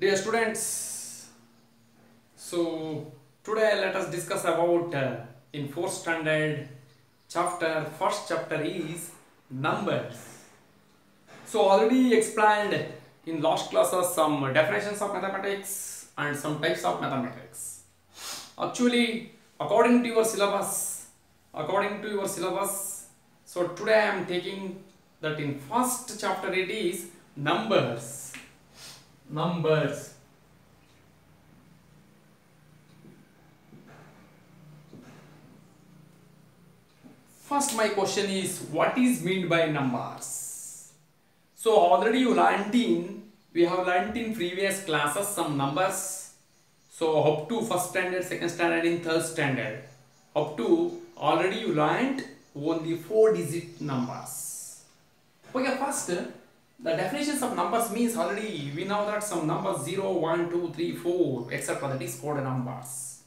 Dear students, so today let us discuss about uh, in fourth standard chapter. First chapter is numbers. So already explained in last classes some definitions of mathematics and some types of mathematics. Actually, according to your syllabus, according to your syllabus, so today I am taking that in first chapter it is numbers numbers. First my question is what is meant by numbers? So already you learnt in we have learnt in previous classes some numbers. So up to first standard second standard and third standard. Up to already you learnt only four digit numbers. Okay first the definitions of numbers means already we know that some numbers 0 1 2 3 4 etc that is called numbers.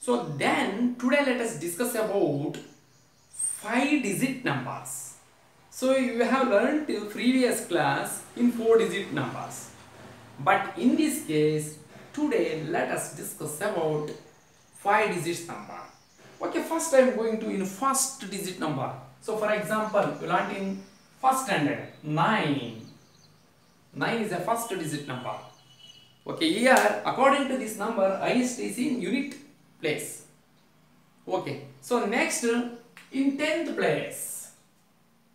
So then today let us discuss about five digit numbers. So you have learned till previous class in four digit numbers. But in this case today let us discuss about 5 digit number. Okay first i am going to in first digit number. So for example you learned in first standard 9 9 is a first digit number. Okay here according to this number highest is in unit place. Okay so next in 10th place.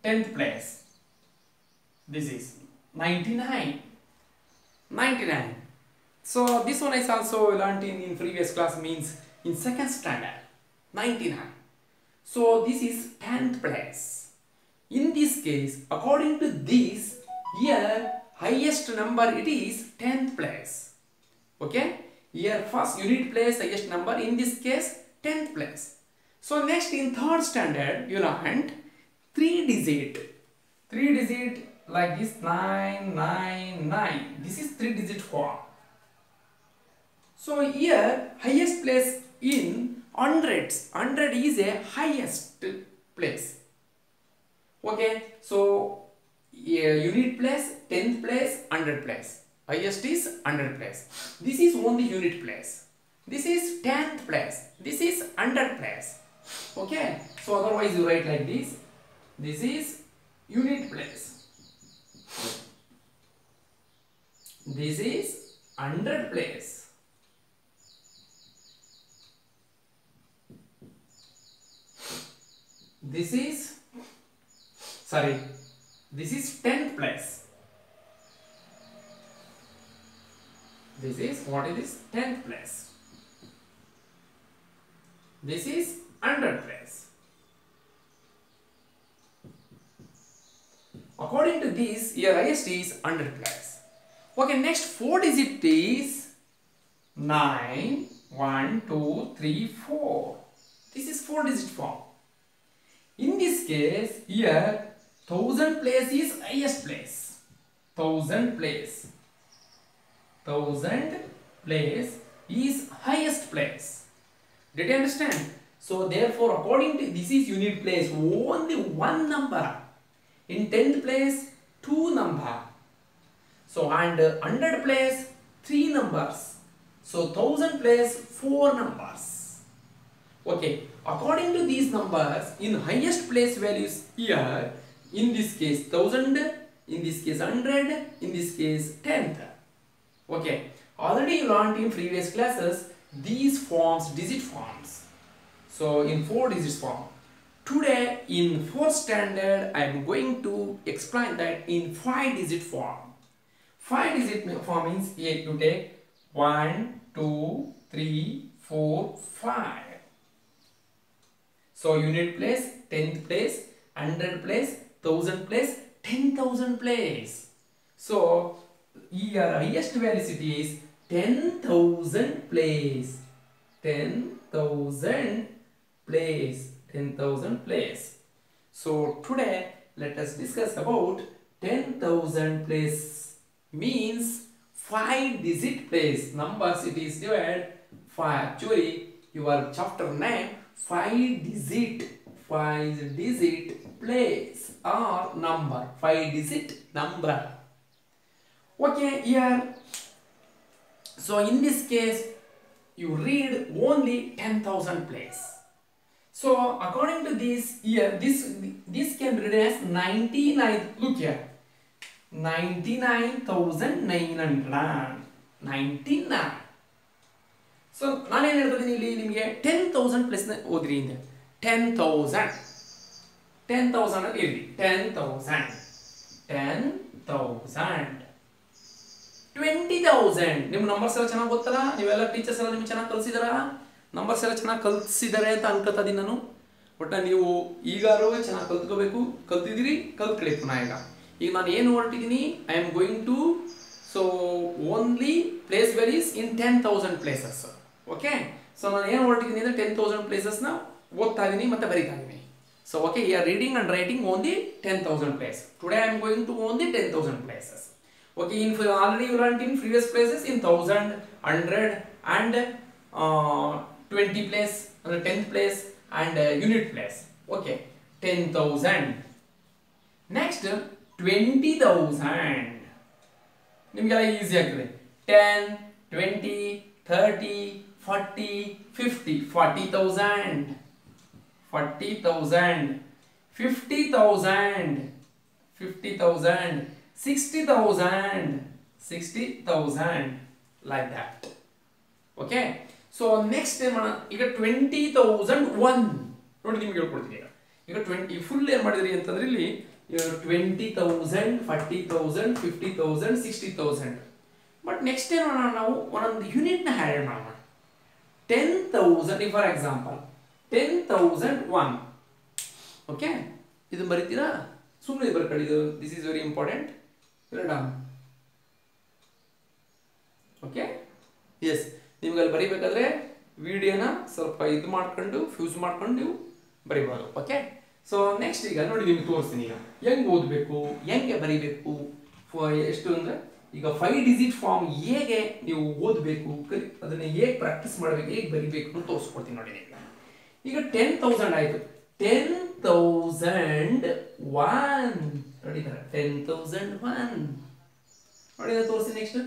10th place. This is 99 99 so this one is also learnt in, in previous class means in second standard. 99 so this is 10th place in this case according to this here highest number it is 10th place. Okay? Here first unit place highest number. In this case 10th place. So next in third standard you know learned 3 digit. 3 digit like this 999 this is 3 digit form. So here highest place in hundreds. 100 is a highest place okay so yeah, unit place 10th place 100 place highest is 100 place this is only unit place this is 10th place this is 100 place okay so otherwise you write like this. This is unit place this is 100 place this is sorry. This is 10th place. This is what is this 10th place. This is 100th place. According to this your highest is 100 place. Okay next four digit is 9 1 2 3 4 this is four digit form. In this case here thousand place is highest place. Thousand place. Thousand place is highest place. Did you understand? So therefore according to this is unit place only one number. In 10th place two number. So and uh, 100 place three numbers. So thousand place four numbers. Okay according to these numbers in highest place values here in this case 1000 in this case 100 in this case 10th okay. Already you learned in previous classes these forms digit forms. So in four digits form. Today in fourth standard i am going to explain that in five digit form. Five digit form means here you take one two three four five. So unit place, 10th place, 100 place, 1000 place, 10,000 place. So here highest velocity is 10,000 place. 10,000 place. 10,000 place. So today let us discuss about 10,000 place means 5 digit place. Numbers it is divided 5. Actually your chapter name five digit five digit place or number five digit number okay here So in this case, you read only 10,000 place. So according to this here, this this can be read as 99. Look here, 99,999. So ನಾನೇನು ಹೇಳ್ತಿದ್ದೀನಿ ಇಲ್ಲಿ ನಿಮಗೆ ten thousand ಪ್ಲಸ್ನ ಓದ್ರಿ ಹಿಂದೆ ten thousand ten thousand ಅಲ್ಲಿ ಇರಲಿ ten thousand ten thousand twenty thousand ನಿಮ್ಮ numbers ಎಲ್ಲ ಚೆನ್ನಾಗಿ ಗೊತ್ತಲ್ಲ? ನೀವೆಲ್ಲ ಟೀಚರ್ಸ್ ಎಲ್ಲ ನಿಮ್ಗೆ ಚೆನ್ನಾಗಿ ಕಲಿಸಿದಾರ? ನಂಬರ್ಸ್ ಎಲ್ಲ ಚೆನ್ನಾಗಿ ಕಲಿಸಿದ್ದಾರೆ ಅಂತ ಅನ್ಕೋತದೀನಿ ನಾನು. ಒಟ್ಟ ನೀವು ಈಗಾರು ಚೆನ್ನಾಗಿ ಕಲ್ತ್ಕೋಬೇಕು. ಕಲ್ತಿದ್ದೀರಿ, ಕಲ್ತ್ಕೊಳ್ಳಿ ಪುನಃ ಈಗ. ಈಗ ನಾನು ಏನು ಹೊರಟಿದ್ದೀನಿ I am going to so only place varies in ten thousand places okay so ನಾನು ಏನು ಹೊರಟಿದ್ದೀನಿ ಅಂದರೆ ಟೆನ್ ತೌಸಂಡ್ ಪ್ಲೇಸಸ್ನ ಓದ್ತಾ ಇದ್ದೀನಿ ಮತ್ತು ಬರೀತಾ ಇದ್ದೀನಿ So okay you are reading and writing only ten thousand place today I am going to only ten thousand places Okay, in already you learned in previous places in thousand, hundred, and uh, twenty place, uh, tenth place, and uh, unit place. Okay, ten thousand. Next, twenty thousand. ನಿಮಗೆಲ್ಲ easy ಆಗ್ತದೆ ten twenty thirty forty fifty forty thousand forty thousand fifty thousand fifty thousand sixty thousand sixty thousand like that okay so next ಏನು ಮಾಡೋಣ? ಈಗ twenty thousand one ನೋಡಿ ನಿಮ್ಗೆ ಹೇಳ್ಕೊಡ್ತೀನಿ ಈಗ. ಈಗ ಟ್ವೆಂಟಿ ಫುಲ್ ಏನು ಮಾಡಿದ್ರಿ ಅಂತಂದ್ರೆ ಇಲ್ಲಿ twenty thousand forty thousand fifty thousand sixty thousand but next ಏನು ಮಾಡೋಣ ನಾವು ಒಂದೊಂದು ಯೂನಿಟ್ನ ಹ್ಯಾಡ್ ಮಾಡೋಣ. Ten thousand for example ten thousand one okay ಇದು ಬರೀತೀರಾ? ಸುಮ್ಮನೆ ಬರ್ಕೊಳ್ಳಿ ಇದು this is very important done okay yes ನಿಮ್ಗೆ ಅಲ್ಲಿ ಬರೀಬೇಕಾದ್ರೆ ವಿಡಿಯೋನ ಸ್ವಲ್ಪ ಇದು ಮಾಡ್ಕೊಂಡು ಫ್ಯೂಸ್ ಮಾಡ್ಕೊಂಡು ನೀವು ಬರಿಬೋದು. ಓಕೆ ಸೊ ನೆಕ್ಸ್ಟ್ ಈಗ ನೋಡಿ ನಿಮ್ಗೆ ತೋರಿಸ್ತೀನಿ ಈಗ. ಹೆಂಗೆ ಓದಬೇಕು? ಹೆಂಗೆ ಬರಿಬೇಕು? ಎಷ್ಟು ಅಂದರೆ, ಈಗ ಫೈವ್ ಡಿಜಿಟ್ ಫಾರ್ಮ್ ಹೇಗೆ ನೀವು ಓದಬೇಕು? ಕಲಿ ಅದನ್ನ ಹೇಗೆ ಪ್ರಾಕ್ಟೀಸ್ ಮಾಡಬೇಕು? ಹೇಗೆ ಬರಿಬೇಕು ಅಂತ ತೋರಿಸ್ಕೊಡ್ತೀನಿ ನೋಡಿ ನಿಮಗೆ. ಈಗ ಟೆನ್ ತೌಸಂಡ್ ಆಯಿತು. ಟೆನ್ ತೌಸಂಡ್ ಒನ್ ನೋಡಿ ಟೆನ್ ತೌಸಂಡ್ ಒನ್ ನೋಡಿ ತೋರಿಸಿ next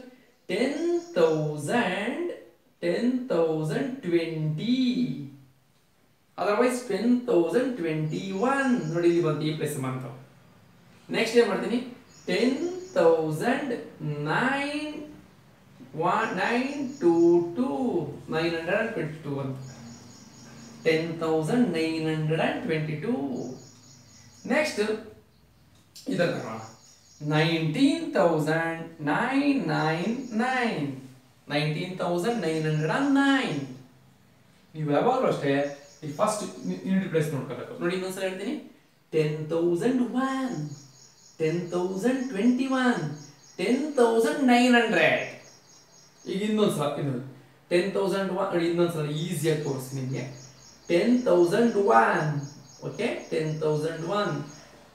ten thousand ten thousand twenty otherwise ten thousand twenty one ನೋಡಿ, ಇಲ್ಲಿ ಬಂತು ಈ ಪ್ಲೇಸ್ ಬಂತು. ನೆಕ್ಸ್ಟ್ ಏನು ಮಾಡ್ತೀನಿ? Ten thousand nine one nine two two nine hundred and twenty two ಅಂತ ten thousand nine hundred and twenty two next ಇದರ ನೋಡೋಣ nineteen thousand nine nine nine nineteen thousand nine hundred and nine ನೀವು ಯಾವಾಗಲೂ ಅಷ್ಟೇ ಈ first unit place ನೋಡ್ಕೋಬೇಕು. ನೋಡಿ ಇನ್ನೊಂದ್ಸಲ ಹೇಳ್ತೀನಿ. Ten thousand one ten thousand twenty one ten thousand nine hundred ಈಗ ಇನ್ನೊಂದ್ಸಲ, ಇನ್ನೊಂದು. ಟೆನ್ ತೌಸಂಡ್ ಒನ್ ಇನ್ನೊಂದು ಇನ್ನೊಂದ್ಸಲ ಈಸಿಯಾಗಿ ತೋರಿಸಿ ನಿಮಗೆ. Ten thousand one okay ten thousand one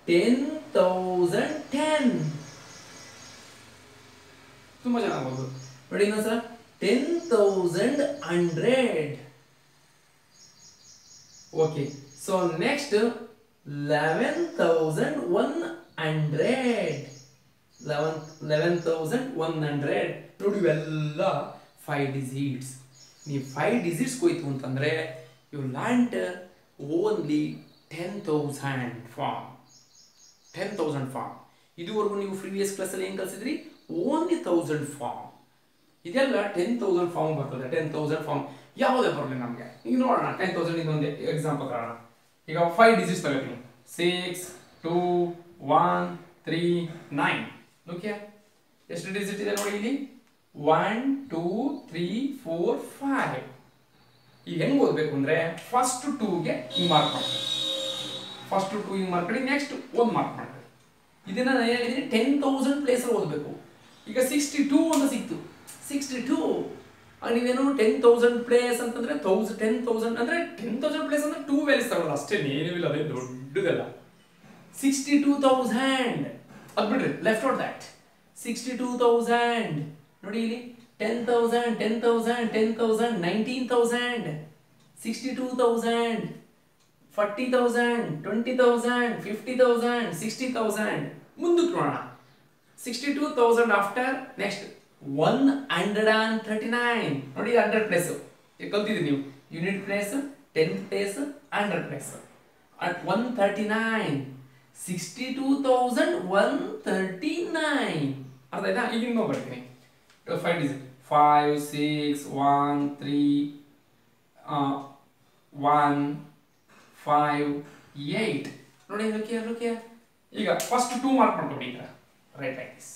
ten thousand ten ತುಂಬ ಚೆನ್ನಾಗ್ಬೋದು ನೋಡಿ ಇನ್ನೊಂದ್ಸಲ ten thousand hundred okay so next eleven thousand one hundred eleven eleven thousand one hundred ನೋಡಿ ಇವೆಲ್ಲ ಫೈವ್ ಡಿಜಿಟ್ಸ್ ನೀವು ಫೈವ್ ಡಿಜಿಟ್ಸ್ ಹೋಯ್ತು ಅಂತಂದರೆ you land only ten thousand form ten thousand form ಇದುವರೆಗೂ ನೀವು ಪ್ರೀವಿಯಸ್ ಕ್ಲಾಸಲ್ಲಿ ಏನು ಕಲಿಸಿದ್ರಿ ಓನ್ಲಿ ತೌಸಂಡ್ ಫಾರ್ಮ್ ಇದೆಲ್ಲ ಟೆನ್ ತೌಸಂಡ್ ಫಾರ್ಮ್ ಬರ್ತದೆ ಟೆನ್ ತೌಸಂಡ್ ಫಾರ್ಮ್ ಯಾವುದೇ ಬರಲಿ ನಮಗೆ ಈಗ ನೋಡೋಣ ಟೆನ್ ತೌಸಂಡ್ ಇದೊಂದು ಎಕ್ಸಾಂಪಲ್ ತಗೋಣ ಈಗ ಫೈವ್ ಡಿಜಿಟ್ಸ್ ತಗೋತೀನಿ six two one three nine okay ಎಷ್ಟು ಡಿಜಿಟ್ ಇದೆ ನೋಡಿ ಇಲ್ಲಿ one two three four five ಈಗ ಹೆಂಗೆ ಓದಬೇಕು ಅಂದರೆ ಫಸ್ಟ್ ಟೂಗೆ ಹಿಂಗೆ ಮಾರ್ಕ್ ಮಾಡ್ಬೇಕು. ಫಸ್ಟ್ ಟೂ ಮಾರ್ಕ್ ಮಾಡಿ ನೆಕ್ಸ್ಟ್ ಒಂದು ಮಾರ್ಕ್ ಮಾಡ್ಕೊಳ್ಳಿ ಇದನ್ನ ನಾನು ಹೇಳಿದ್ದೀನಿ ಟೆನ್ ತೌಸಂಡ್ ಪ್ಲೇಸಲ್ಲಿ ಓದಬೇಕು. ಈಗ ಸಿಕ್ಸ್ಟಿ ಟೂ ಅಂತ ಸಿಕ್ತು. ಸಿಕ್ಸ್ಟಿ ಟೂ ನೀವೇನು ಟೆನ್ ತೌಸಂಡ್ ಪ್ಲೇಸ್ ಅಂತಂದ್ರೆ ತೌಸ್ ಟೆನ್ ತೌಸಂಡ್ ಅಂದ್ರೆ ಟೆನ್ ತೌಸಂಡ್ ಪ್ಲೇಸ್ ಅಂದ್ರೆ ಟೂ ವ್ಯಾಲ್ಯೂಸ್ ತಗೊಳ್ಳೋದು ಅಷ್ಟೇ ಏನೂ ಇಲ್ಲ ಅದೇ ದೊಡ್ಡದಲ್ಲ. ಸಿಕ್ಸ್ಟಿ ಟೂ ತೌಸಂಡ್ ಅದು ಬಿಡ್ರಿ left out that sixty two thousand ನೋಡಿ ಇಲ್ಲಿ. ten thousand ten thousand ten thousand nineteen thousand sixty two thousand forty thousand twenty thousand fifty thousand sixty thousand ಮುಂದಕ್ಕೆ ನೋಡೋಣ sixty two thousand after next one hundred and thirty nine ನೋಡಿ hundred place ಕಲ್ತಿದ್ದೀರಿ ನೀವು unit place tenth place hundred place at one thirty nine sixty two thousand one thirty nine ಅರ್ಥ ಆಯ್ತಾ ಈಗಿನ ಬರ್ತೀನಿ five digit five six one three one five eight ನೋಡಿ Look here, ಈಗ first two mark ಮಾಡ್ಕೊಡಿ ಈಗ right like this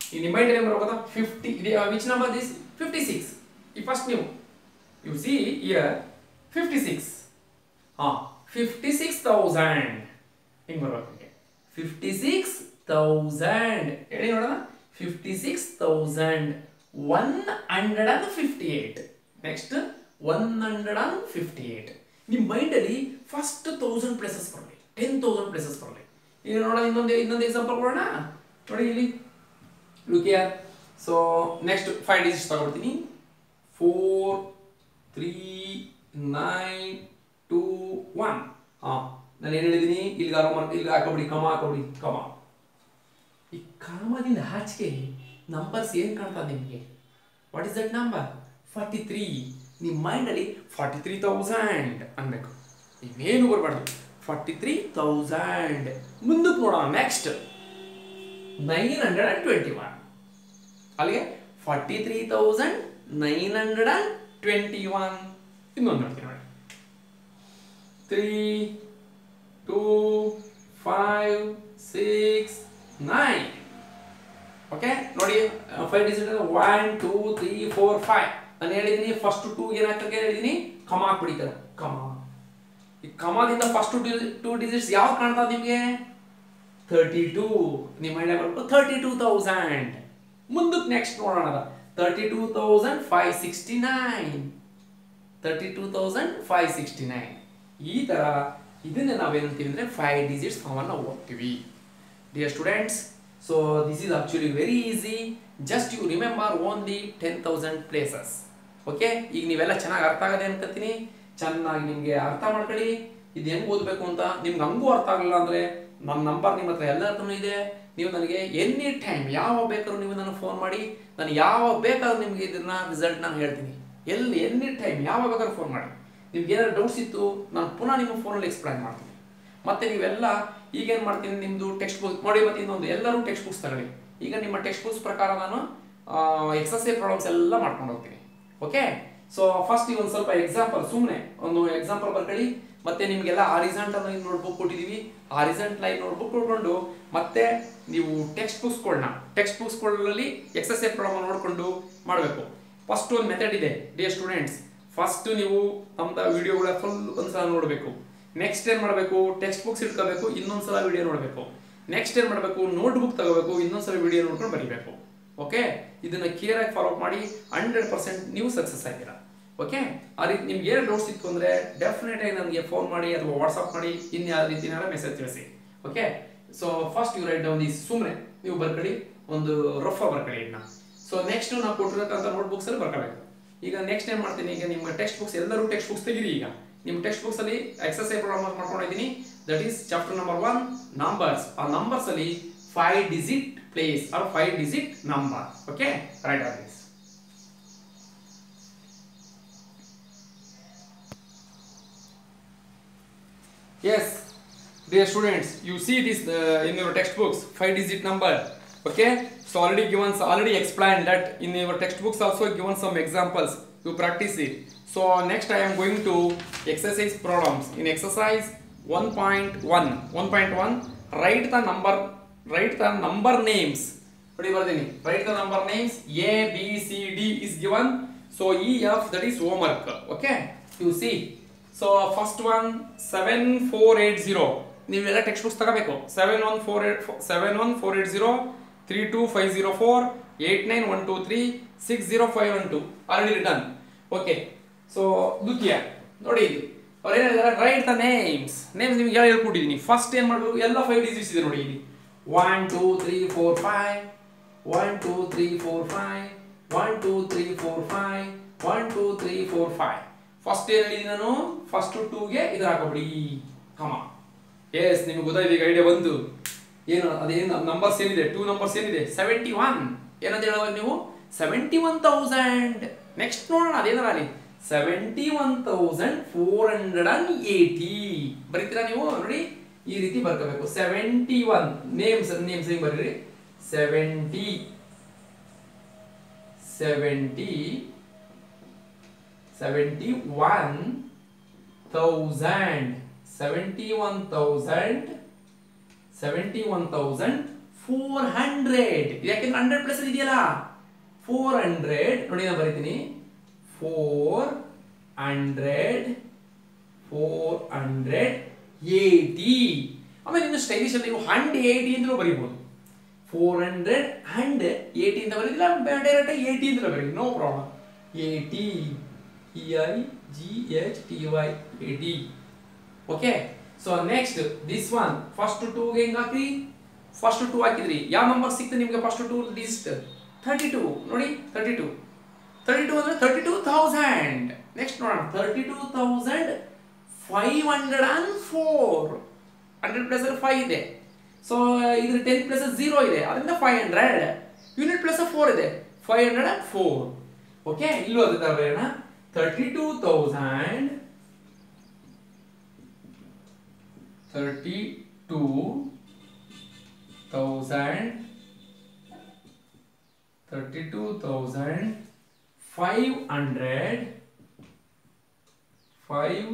ಈ ನಿಮ್ಮ ಮೈಂಡ್ ಏನು ಬರೋದ ಫಿಫ್ಟಿ ಇದೆ which number this fifty six ಈ ಫಸ್ಟ್ ನೀವು. You see here fifty six ಹಾಂ fifty six thousand fifty six thousand ನೋಡೋಣ. Fifty six thousand one hundred and fifty eight next one hundred and fifty eight ನಿಮ್ಮ ಮೈಂಡಲ್ಲಿ first thousand places ಬರಲಿ. Ten thousand places ಬರಲಿ. ಈಗ ನೋಡೋಣ, ಇನ್ನೊಂದು ಇನ್ನೊಂದು ಎಕ್ಸಾಂಪಲ್ ಕೊಡೋಣ? ನೋಡಿ ಇಲ್ಲಿ. Look here so next five digits ತಗೊಳ್ತೀನಿ. Four three nine two one ಹಾಂ, ನಾನು ಏನು ಹೇಳಿದ್ದೀನಿ ಇಲ್ಲಿಗೆ ಹಾಕೋ ಇಲ್ಲಿಗೆ ಇಲ್ಲಿ ಹಾಕೊಬಿಡಿ ಕಮ ಹಾಕೊಬಿಡಿ ಕಮ ಈ ಕಾಮದಿಂದ ಆಚೆಗೆ ನಂಬರ್ಸ್ ಏನು ಕಾಣ್ತದೆ ನಿಮಗೆ? What is that number forty three ನಿಮ್ಮ ಮೈಂಡಲ್ಲಿ ಫಾರ್ಟಿ ತ್ರೀ ತೌಸಂಡ್ ಅನ್ಬೇಕು. ನೀವೇನು ಬರಬಾರ್ದು. ಫಾರ್ಟಿ ತ್ರೀ ತೌಸಂಡ್ ಮುಂದಕ್ಕೆ ನೋಡೋಣ next nine hundred and twenty one ಅಲ್ಲಿಗೆ forty three thousand nine hundred and twenty one ಇನ್ನೊಂದು ನೋಡ್ತೀನಿ ನೋಡಿ. Three two five six nine okay ನೋಡಿ five digit one two three four five ನಾನು ಹೇಳಿದೀನಿ ಫಸ್ಟ್ ಟೂ ಏನಾಗ್ತದೆ ಹೇಳಿದ್ದೀನಿ ಕಮ ಹಾಕ್ಬಿಡಿತಾರೆ. ಕಮ ಈ ಕಮದಿಂದ ಫಸ್ಟ್ ಟೂ ಡಿಜಿಟ್ಸ್ ಯಾವ ಕಾಣ್ತಾ ನಿಮಗೆ? ತರ್ಟಿ ಟೂ ನಿಮ್ಮ ಮೈಂಡ್ ಬರ್ಬೇಕು ತರ್ಟಿ ಟೂ ತೌಸಂಡ್ ಮುಂದಕ್ಕೆ ನೆಕ್ಸ್ಟ್ ನೋಡೋಣ thirty two thousand five sixty nine thirty two thousand five sixty nine ಈ ಥರ ಇದನ್ನೇ ನಾವೇನಂತೀವಿ ಅಂದರೆ ಫೈವ್ ಡಿಜಿಟ್ಸ್ ಫಾರ್ಮನ್ನು ಓದ್ತೀವಿ. Dear students so this is actually very easy. Just you remember only ten thousand places okay ಈಗ ನೀವೆಲ್ಲ ಚೆನ್ನಾಗಿ ಅರ್ಥ ಆಗದೆ ಅನ್ಕೋತೀನಿ. ಚೆನ್ನಾಗಿ ನಿಮಗೆ ಅರ್ಥ ಮಾಡ್ಕೊಳ್ಳಿ. ಇದು ಹೆಂಗೆ ಓದಬೇಕು ಅಂತ ನಿಮ್ಗೆ ಹಂಗೂ ಅರ್ಥ ಆಗಲಿಲ್ಲ ಅಂದರೆ ನನ್ನ ನಂಬರ್ ನಿಮ್ಮ ಹತ್ರ ಎಲ್ಲರತ್ರನೂ ಇದೆ. ನೀವು ನನಗೆ ಎನಿ ಟೈಮ್ ಯಾವಾಗ ಬೇಕಾದ್ರೂ ನೀವು ನನಗೆ ಫೋನ್ ಮಾಡಿ, ನಾನು ಯಾವಾಗ ಬೇಕಾದ್ರೂ ನಿಮಗೆ ಇದನ್ನ ರಿಸಲ್ಟ್ ನಾನು ಹೇಳ್ತೀನಿ. ಎಲ್ಲಿ, ಎನಿ ಟೈಮ್ ಯಾವಾಗ ಬೇಕಾದ್ರೂ ಫೋನ್ ಮಾಡಿ. ನಿಮ್ಗೆ ಏನಾದ್ರು ಡೌಟ್ಸ್ ಇತ್ತು, ನಾನು ಪುನಃ ನಿಮ್ಮ ಫೋನಲ್ಲಿ ಎಕ್ಸ್ಪ್ಲೈನ್ ಮಾಡ್ತೀನಿ. ಮತ್ತೆ ನೀವೆಲ್ಲ ಈಗೇನು ಮಾಡ್ತೀನಿ ನಿಮ್ಮದು ಟೆಕ್ಸ್ಟ್ ಬುಕ್ ನೋಡಿ ಮತ್ತೆ ಇನ್ನೊಂದು, ಎಲ್ಲರೂ ಟೆಕ್ಸ್ಟ್ ಬುಕ್ಸ್ ತಗೊಳ್ಳಿ. ಈಗ ನಿಮ್ಮ ಟೆಕ್ಸ್ಟ್ ಬುಕ್ಸ್ ಪ್ರಕಾರ ನಾನು ಎಕ್ಸಸೈಸ್ ಪ್ರಾಬ್ಲಮ್ಸ್ ಎಲ್ಲ ಮಾಡ್ಕೊಂಡು ಹೋಗ್ತೀನಿ. ಓಕೆ ಸೊ ಫಸ್ಟ್ ಈಗ ಒಂದು ಸ್ವಲ್ಪ ಎಕ್ಸಾಂಪಲ್ ಸುಮ್ಮನೆ ಒಂದು ಎಕ್ಸಾಂಪಲ್ ಬರ್ಕೊಳ್ಳಿ. ಮತ್ತೆ ನಿಮಗೆಲ್ಲ ಆರಿಸೆಂಟಲ್ ಲೈನ್ ನೋಟ್ಬುಕ್ ಕೊಟ್ಟಿದ್ದೀವಿ ಆರಿಸೆಂಟ್ ಲೈನ್ ನೋಟ್ಬುಕ್ ಕೊಟ್ಕೊಂಡು, ಮತ್ತೆ ನೀವು ಟೆಕ್ಸ್ಟ್ ಬುಕ್ಸ್ಗಳನ್ನ ಟೆಕ್ಸ್ಟ್ ಬುಕ್ಸ್ಗಳಲ್ಲಿ ಎಕ್ಸಸೈಸ್ ಪ್ರಾಬ್ಲಮ್ ನೋಡಿಕೊಂಡು ಮಾಡಬೇಕು. ಫಸ್ಟ್ ಒಂದು ಮೆಥಡ್ ಇದೆ ಡಿಯರ್ ಸ್ಟೂಡೆಂಟ್ಸ್ ಫಸ್ಟ್ ನೀವು ನಮ್ಮದ ವಿಡಿಯೋಗಳ ಫುಲ್ ಒಂದ್ಸಲ ನೋಡಬೇಕು. ನೆಕ್ಸ್ಟ್ ಏನು ಮಾಡಬೇಕು? ಟೆಕ್ಸ್ಟ್ ಬುಕ್ಸ್ ಇಟ್ಕೋಬೇಕು, ಇನ್ನೊಂದ್ಸಲ ವಿಡಿಯೋ ನೋಡಬೇಕು. ನೆಕ್ಸ್ಟ್ ಏನು ಮಾಡಬೇಕು? ನೋಟ್ ಬುಕ್ ತಗೋಬೇಕು, ಇನ್ನೊಂದ್ಸಲ ವಿಡಿಯೋ ನೋಡ್ಕೊಂಡು ಬರೀಬೇಕು. ಓಕೆ ಇದನ್ನ ಕ್ಲಿಯರ್ ಆಗಿ ಫಾಲೋ ಮಾಡಿ ಹಂಡ್ರೆಡ್ ಪರ್ಸೆಂಟ್ ನೀವು ಸಕ್ಸಸ್ ಆಗಿರ. ಓಕೆ ಆ ರೀತಿ ನಿಮ್ಗೆ ಏನು ಡೌಟ್ಸ್ ಇತ್ತು ಅಂದರೆ ಡೆಫಿನೆಟ್ ಆಗಿ ನನಗೆ ಫೋನ್ ಮಾಡಿ ಅಥವಾ ವಾಟ್ಸಪ್ ಮಾಡಿ ಇನ್ಯಾವ ರೀತಿನಾರ ಮೆಸೇಜ್ ತಿಳಿಸಿ. Okay so first you write down ಈ ಸುಮ್ಮನೆ ನೀವು ಬರ್ಕೊಳ್ಳಿ, ಒಂದು ರಫ್ ಬರ್ಕೊಳ್ಳಿ ಇದನ್ನ. ಸೊ ನೆಕ್ಸ್ಟ್ ನಾವು ಕೊಟ್ಟಿರತಕ್ಕಂಥ ನೋಟ್ ಬುಕ್ಸ್ ಅಲ್ಲಿ ಬರ್ಕೋಬೇಕು. ಈಗ ನೆಕ್ಸ್ಟ್ ಏನ್ ಮಾಡ್ತೀನಿ? ಈಗ ನಿಮ್ಮ ಟೆಕ್ಸ್ಟ್ ಬುಕ್ಸ್ ಎಲ್ಲರೂ ಟೆಕ್ಸ್ಟ್ ಬುಕ್ಸ್ ತೆಗೀರಿ ಈಗ. ನಿಮ್ಮ ಟೆಕ್ಸ್ಟ್ ಬುಕ್ಸ್ ಅಲ್ಲಿ ಎಕ್ಸಸೈಸ್ ಪ್ರಾಬ್ಲಮ್ ಮಾಡ್ಕೊಂಡಿದ್ದೀನಿ that is chapter number one numbers ಆ ನಂಬರ್ಸ್ ಅಲ್ಲಿ five digit place are five digit number okay right are this Yes, dear students, you see this uh, in your textbooks, five digit number. Okay, so already given, already explained that in your textbooks also given some examples. You practice it. So next I am going to exercise problems. In exercise 1.1, 1.1, write the number, write the number names. write the number names A, B, C, D is given. So E, F that is homework. Okay, you see. Seven four eight zero ನೀವೆಲ್ಲ text books ತಗೋಬೇಕು seven one four eight seven one four eight so ದುಃಖಿಯ ನೋಡಿ ಇದು. ಅವ್ರು ಏನು ಹೇಳಿದಾರೆ right the names names ನಿಮ್ಗೆ ಯಾವ ಹೇಳ್ಕೊಟ್ಟಿದ್ದೀನಿ first ಏನು ಮಾಡಬೇಕು? ಎಲ್ಲ ಫೈವ್ ಡಿಸೀಸ್ ಇದೆ ನೋಡಿ ಇಲ್ಲಿ. One two three four five one two three four five one two three four five one two three four five first ಏನು ಹೇಳಿದ್ದೀನಿ ನಾನು? ಫಸ್ಟ್ ಟೂಗೆ ಇದು ಹಾಕೋಬಿಡಿ. ಕಮ ಎಸ್ ನಿಮ್ಗೆ ಗೊತ್ತಾಯ್ತು, ಈಗ ಐಡಿಯಾ ಬಂತು. ಏನು, ಅದೇನು ನಂಬರ್ಸ್ ಏನಿದೆ? ಟೂ ನಂಬರ್ಸ್ ಏನಿದೆ? ಸೆವೆಂಟಿ ಒನ್ ಏನಂತ ಹೇಳುವಾಗ ನೀವು? ಸೆವೆಂಟಿ ಒನ್ ತೌಸಂಡ್ ನೆಕ್ಸ್ಟ್ ನೋಡೋಣ, ಅದೇನಾರ ಅಲ್ಲಿ? Seventy one thousand four hundred and eighty ಬರೀತೀರಾ ನೀವು? ನೋಡಿ, ಈ ರೀತಿ ಬರ್ಕೋಬೇಕು. ಸೆವೆಂಟಿ ಒನ್ ನೇಮ್ಸ್ ನೇಮ್ಸ್ ಹೆಂಗ್ ಬರೀರಿ? Seventy seventy seventy one thousand seventy one thousand seventy one thousand four hundred ಯಾಕೆಂದ್ರೆ ಹಂಡ್ರೆಡ್ ಪ್ಲಸ್ ಇದೆಯಲ್ಲ? ಫೋರ್ ಹಂಡ್ರೆಡ್ ನೋಡಿ, ನಾನು ಬರೀತೀನಿ. four hundred four hundred eighty ಆಮೇಲೆ ಇನ್ನು ಸ್ಟೈಲಿಶ್ ಅಲ್ಲಿ ನೀವು ಹಂಡ್ ಏಯ್ಟಿ ಅಂತಲೂ ಬರೀಬಹುದು ಫೋರ್ ಹಂಡ್ರೆಡ್ ಅಂಡ್ ಏಯ್ಟಿ ಅಂತ ಬರೀದಿಲ್ಲ ಡೈರೆಕ್ಟ್ ಏಯ್ಟಿ ಅಂತ ಬರೀ no problem eighty E I G H T Y eighty okay so next this one first two ಹೆಂಗ್ ಹಾಕಿ ಫಸ್ಟ್ ಟೂ ಹಾಕಿದ್ರಿ ಯಾವ ನಂಬರ್ ಸಿಕ್ತು ನಿಮ್ಗೆ first two list thirty two ನೋಡಿ ಥರ್ಟಿ ಟೂ 32 ಅಂದ್ರೆ 32000 ನೆಕ್ಸ್ಟ್ ನೋಡೋಣ 32504 100 ಪ್ಲಸ್ 5 ಇದೆ ಸೊ ಇದ್ರ 10 ಪ್ಲಸ್ 0 ಇದೆ ಅದರಿಂದ 500 ಯೂನಿಟ್ ಪ್ಲಸ್ 4 ಇದೆ 504 ಓಕೆ ಇಲ್ಲೂ ಅದೇ ತರ ಬರೆಯೋಣ 32000 32000 32000 five hundred five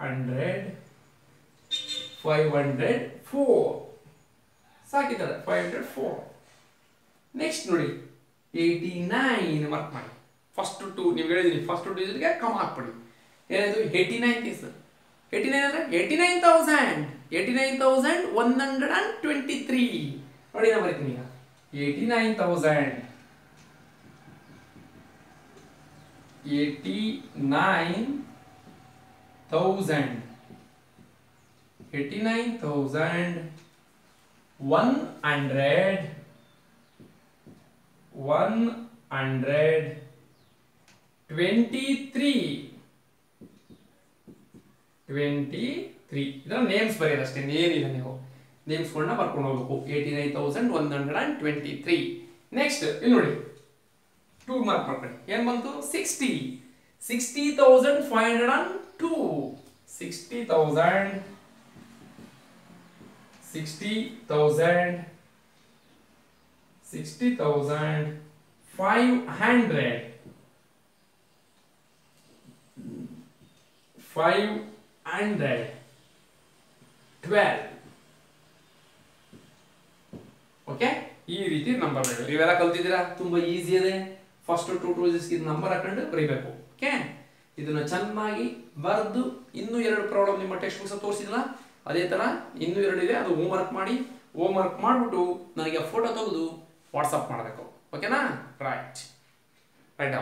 hundred five hundred four ಸಾಕಿದ್ದಾರೆ five hundred four next ನೋಡಿ ಏಯ್ಟಿ ನೈನ್ ಮಾರ್ಕ್ ಮಾಡಿ ಫಸ್ಟ್ ಟು ನೀವು ಹೇಳಿದಿರಿ ಫಸ್ಟ್ ಟು ಡಿಜಿಟ್ಗೆ ಕಮ್ ಹಾಕ್ಬಿಡಿ. ಏನಾಯಿತು? ಏಯ್ಟಿ ನೈನ್ ತೀಸ್ ಏಯ್ಟಿ ನೈನ್ ಅಂದರೆ eighty nine thousand eighty nine thousand one hundred and twenty three ನೋಡಿ, ನಾನು ಬರ್ತೀನಿ ಈಗ. Eighty nine thousand eighty nine thousand eighty nine thousand one hundred one hundred twenty three twenty three ಇದರ names ಬರೆಯೋದು ಅಷ್ಟೇ ಏನಿಲ್ಲ ನೀವು ನೇಮ್ಸ್ಗಳನ್ನ ಬರ್ಕೊಂಡು ಹೋಗ್ಬೇಕು eighty nine thousand one hundred and twenty three next ಇಲ್ಲಿ ನೋಡಿ ಟೂ ಮಾರ್ಕ್ ಮಾಡ್ಕೊಳ್ಳಿ ಏನ್ ಬಂತು sixty sixty thousand five hundred and two sixty thousand sixty thousand sixty thousand five hundred five hundred twelve okay ಈ ರೀತಿ ನಂಬರ್ ಬರೀಬೇಕು ಇವೆಲ್ಲ ಕಲ್ತಿದ್ದೀರಾ ತುಂಬಾ ಈಸಿ ಇದೆ ಫಸ್ಟ್ ಟೂ ಟೂ ಇದು ನಂಬರ್ ಹಾಕೊಂಡು ಬರೀಬೇಕು. ಓಕೆ ಇದನ್ನ ಚೆನ್ನಾಗಿ ಬರೆದು ಇನ್ನೂ ಎರಡು ಪ್ರಾಬ್ಲಮ್ ನಿಮ್ಮ ಟೆಕ್ಸ್ಟ್ ಬುಕ್ಸ್ ತೋರಿಸಿದ್ರಲ್ಲ ಅದೇ ತರ ಇನ್ನೂ ಎರಡು ಇದೆ. ಅದು ಹೋಮ್ ವರ್ಕ್ ಮಾಡಿ ಹೋಮ್ ವರ್ಕ್ ಮಾಡಿಬಿಟ್ಟು ನನಗೆ ಫೋಟೋ ತೆಗೆದು ವಾಟ್ಸಪ್ ಮಾಡಬೇಕು. ಓಕೆನಾ ರೈಟ್ ರೈಟ್